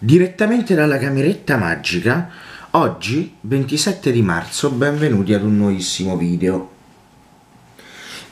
Direttamente dalla cameretta magica, oggi 27 di marzo, benvenuti ad un nuovissimo video.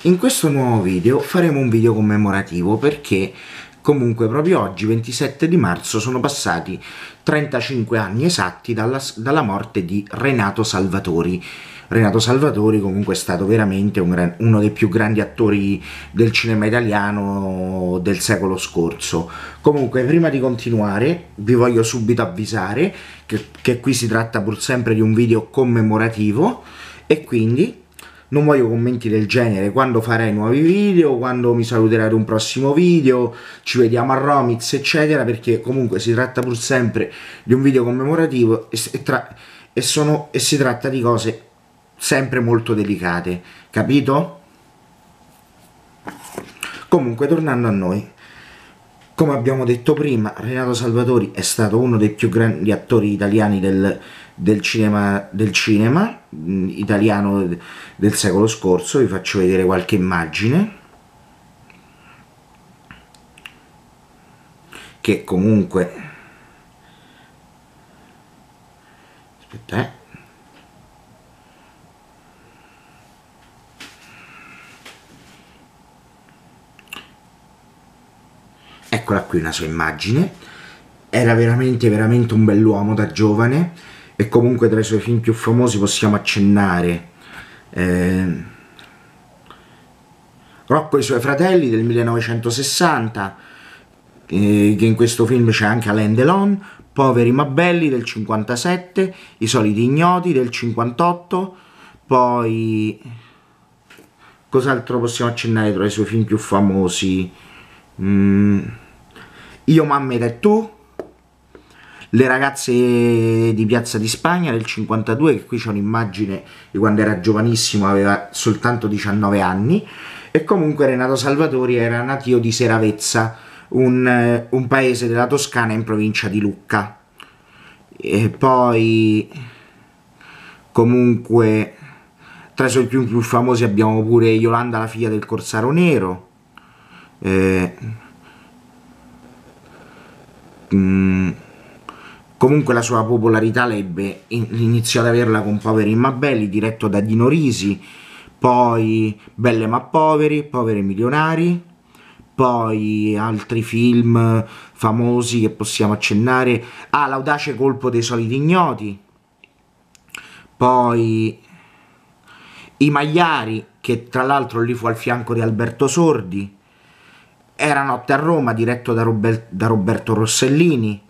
In questo nuovo video faremo un video commemorativo perché comunque proprio oggi 27 di marzo sono passati 35 anni esatti dalla, dalla morte di Renato Salvatori Renato Salvatori comunque è stato veramente un gran, uno dei più grandi attori del cinema italiano del secolo scorso. Comunque prima di continuare vi voglio subito avvisare che, che qui si tratta pur sempre di un video commemorativo e quindi non voglio commenti del genere. Quando farai nuovi video, quando mi saluterai ad un prossimo video, ci vediamo a Romiz, eccetera, perché comunque si tratta pur sempre di un video commemorativo e, e, e, sono, e si tratta di cose sempre molto delicate, capito? Comunque, tornando a noi, come abbiamo detto prima, Renato Salvatori è stato uno dei più grandi attori italiani del, del, cinema, del cinema mh, italiano del secolo scorso. Vi faccio vedere qualche immagine. Che comunque... Aspetta, eh. Eccola qui una sua immagine, era veramente veramente un bell'uomo da giovane e comunque tra i suoi film più famosi possiamo accennare eh, Rocco e i suoi fratelli del 1960, eh, che in questo film c'è anche Alain Delon, Poveri ma belli del 57, I soliti ignoti del 58, poi cos'altro possiamo accennare tra i suoi film più famosi? Mm. Io, Mamma e tu, le ragazze di Piazza di Spagna del 52, che qui c'è un'immagine di quando era giovanissimo, aveva soltanto 19 anni, e comunque Renato Salvatori era natio di Seravezza, un, un paese della Toscana in provincia di Lucca. E poi, comunque, tra i suoi più, più famosi abbiamo pure Yolanda, la figlia del Corsaro Nero, eh, Mm, comunque la sua popolarità l'ebbe, iniziò ad averla con Poveri ma Belli, diretto da Dino Risi, poi Belle ma Poveri, Poveri Milionari, poi altri film famosi che possiamo accennare, ah, L'audace colpo dei soliti ignoti, poi I Magliari, che tra l'altro lì fu al fianco di Alberto Sordi, era Notte a Roma, diretto da, Robert, da Roberto Rossellini,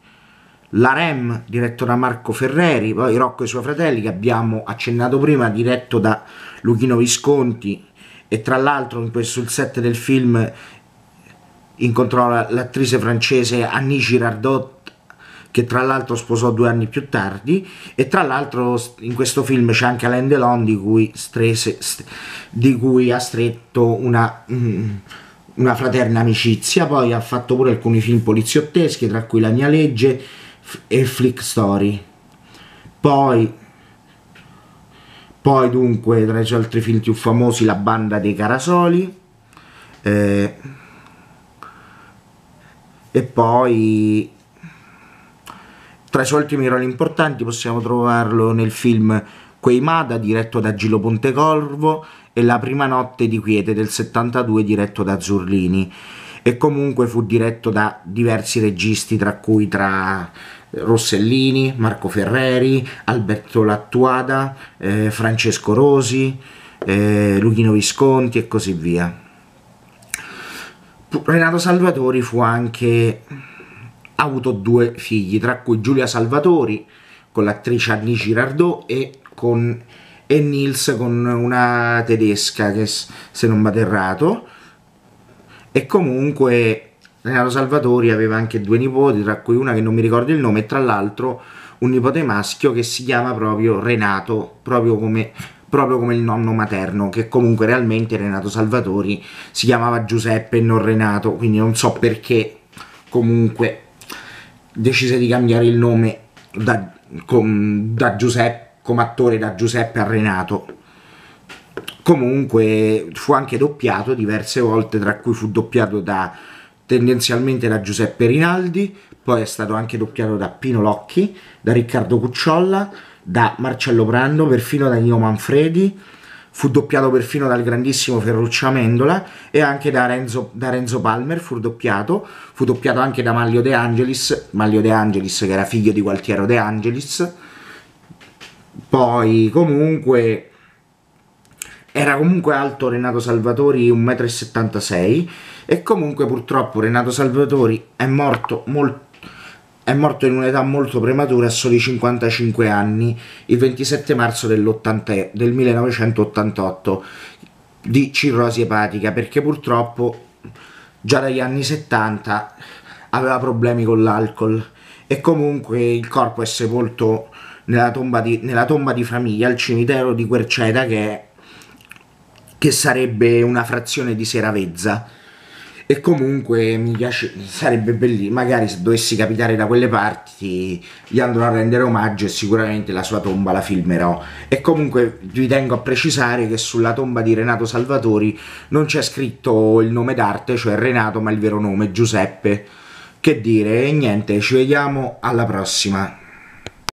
La Rem, diretto da Marco Ferreri, poi Rocco e i suoi fratelli, che abbiamo accennato prima, diretto da Luchino Visconti, e tra l'altro sul set del film incontrò l'attrice francese Annie Girardot, che tra l'altro sposò due anni più tardi, e tra l'altro in questo film c'è anche Alain Delon, di cui, strese, di cui ha stretto una... Una fraterna amicizia, poi ha fatto pure alcuni film poliziotteschi, tra cui La mia legge e Flick Story. Poi, poi dunque, tra i suoi altri film più famosi, La banda dei Carasoli, eh, e poi tra i suoi ultimi ruoli importanti possiamo trovarlo nel film Queimada, diretto da Gilo Pontecorvo, e La prima notte di quiete del 72 diretto da Zurlini e comunque fu diretto da diversi registi tra cui tra Rossellini, Marco Ferreri, Alberto Lattuada, eh, Francesco Rosi, eh, Luchino Visconti e così via. Renato Salvatori fu anche ha avuto due figli, tra cui Giulia Salvatori con l'attrice Annie Girardot e con e Nils con una tedesca che se non vado errato. E comunque Renato Salvatori aveva anche due nipoti tra cui una che non mi ricordo il nome e tra l'altro un nipote maschio che si chiama proprio Renato proprio come, proprio come il nonno materno che comunque realmente Renato Salvatori si chiamava Giuseppe e non Renato. Quindi non so perché comunque decise di cambiare il nome da, con, da Giuseppe come attore da Giuseppe a Renato. Comunque fu anche doppiato diverse volte, tra cui fu doppiato da tendenzialmente da Giuseppe Rinaldi, poi è stato anche doppiato da Pino Locchi, da Riccardo Cucciolla, da Marcello Brando, perfino da Nino Manfredi, fu doppiato perfino dal grandissimo Ferruccio Amendola e anche da Renzo, da Renzo, Palmer fu doppiato, fu doppiato anche da Maglio De Angelis, Maglio De Angelis che era figlio di Gualtiero De Angelis, poi comunque era comunque alto Renato Salvatori 1,76 m e comunque purtroppo Renato Salvatori è morto molto è morto in un'età molto prematura a soli 55 anni, il 27 marzo del 1988, di cirrosi epatica, perché purtroppo già dagli anni 70 aveva problemi con l'alcol e comunque il corpo è sepolto nella tomba di, nella tomba di famiglia al cimitero di Querceta che, che sarebbe una frazione di Seravezza. E comunque mi piace, sarebbe bellissimo, magari se dovessi capitare da quelle parti gli andrò a rendere omaggio e sicuramente la sua tomba la filmerò. E comunque vi tengo a precisare che sulla tomba di Renato Salvatori non c'è scritto il nome d'arte, cioè Renato ma il vero nome, Giuseppe. Che dire, e niente, ci vediamo alla prossima